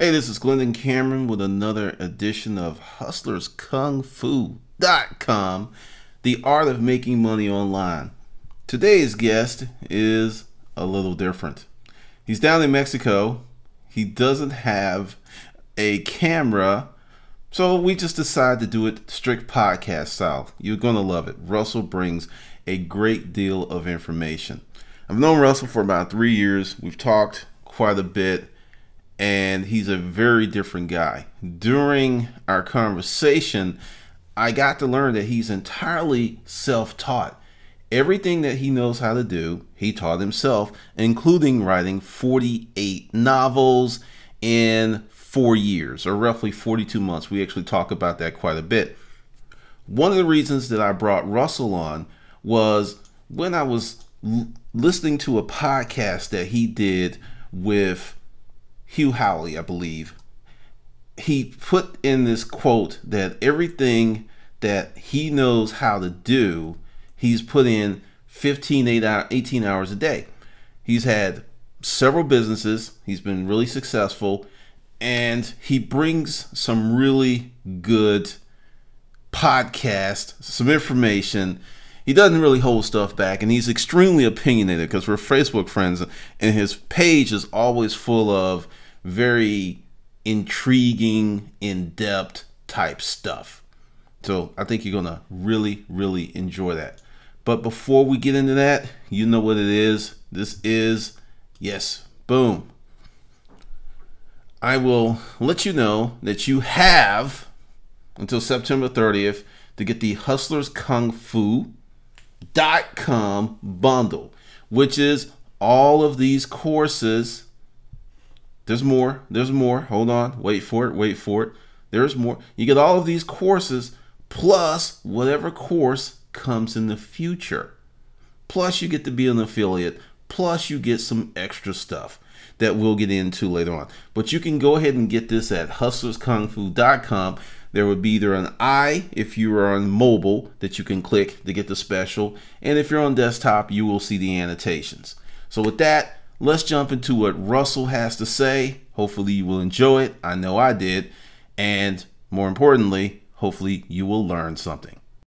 Hey, this is Glendon Cameron with another edition of HustlersKungFu.com, the art of making money online. Today's guest is a little different. He's down in Mexico. He doesn't have a camera, so we just decided to do it strict podcast style. You're going to love it. Russell brings a great deal of information. I've known Russell for about three years. We've talked quite a bit and he's a very different guy. During our conversation, I got to learn that he's entirely self taught. Everything that he knows how to do, he taught himself, including writing 48 novels in four years, or roughly 42 months. We actually talk about that quite a bit. One of the reasons that I brought Russell on was when I was listening to a podcast that he did with Hugh Howey, I believe, he put in this quote that everything that he knows how to do, he's put in 15, 18 hours a day. He's had several businesses, he's been really successful, and he brings some really good podcast, some information. He doesn't really hold stuff back, and he's extremely opinionated because we're Facebook friends, and his page is always full of very intriguing, in depth type stuff. So I think you're going to really, really enjoy that. But before we get into that, you know what it is. This is, yes, boom. I will let you know that you have until September 30th to get the Hustlers Kung Fu.com bundle, which is all of these courses there's more. There's more. Hold on. Wait for it. Wait for it. There's more. You get all of these courses plus whatever course comes in the future. Plus, you get to be an affiliate. Plus, you get some extra stuff that we'll get into later on. But you can go ahead and get this at hustlerskungfu.com. There would be either an I if you are on mobile that you can click to get the special. And if you're on desktop, you will see the annotations. So, with that, let's jump into what Russell has to say. Hopefully, you will enjoy it. I know I did. And more importantly, hopefully, you will learn something.